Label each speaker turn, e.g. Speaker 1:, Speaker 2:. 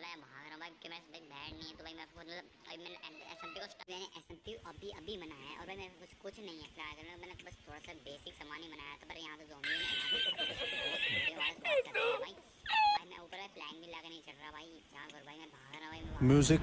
Speaker 1: वाला है वहाँ भाई कि मैं भाई बैड नहीं है तो भाई मैं मतलब अभी मैंने एस एम पी को मैंने एस एम पी अभी अभी बनाया है, और भाई मेरे कुछ कुछ नहीं है फ़िलहाल मतलब मैंने तो बस थोड़ा सा बेसिक सामान ही बनाया था, पर यहाँ तो जोम्बी ने भाई। मैं ऊपर प्लान भी लगा नहीं चल रहा भाई जहाँ पर भाई, मैं भाग रहा भाई
Speaker 2: म्यूज़िक